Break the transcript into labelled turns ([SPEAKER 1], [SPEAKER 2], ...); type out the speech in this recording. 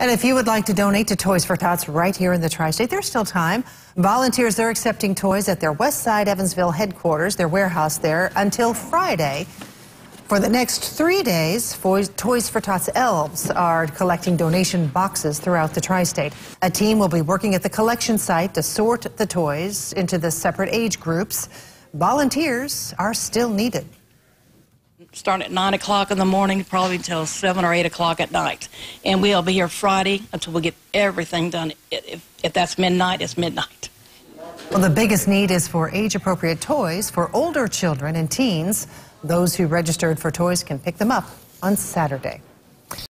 [SPEAKER 1] And if you would like to donate to Toys for Tots right here in the tri-state, there's still time. Volunteers are accepting toys at their West Side Evansville headquarters, their warehouse there, until Friday. For the next three days, Toys for Tots elves are collecting donation boxes throughout the tri-state. A team will be working at the collection site to sort the toys into the separate age groups. Volunteers are still needed
[SPEAKER 2] start at 9 o'clock in the morning, probably until 7 or 8 o'clock at night. And we'll be here Friday until we get everything done. If, if that's midnight, it's midnight.
[SPEAKER 1] Well, the biggest need is for age-appropriate toys for older children and teens. Those who registered for toys can pick them up on Saturday.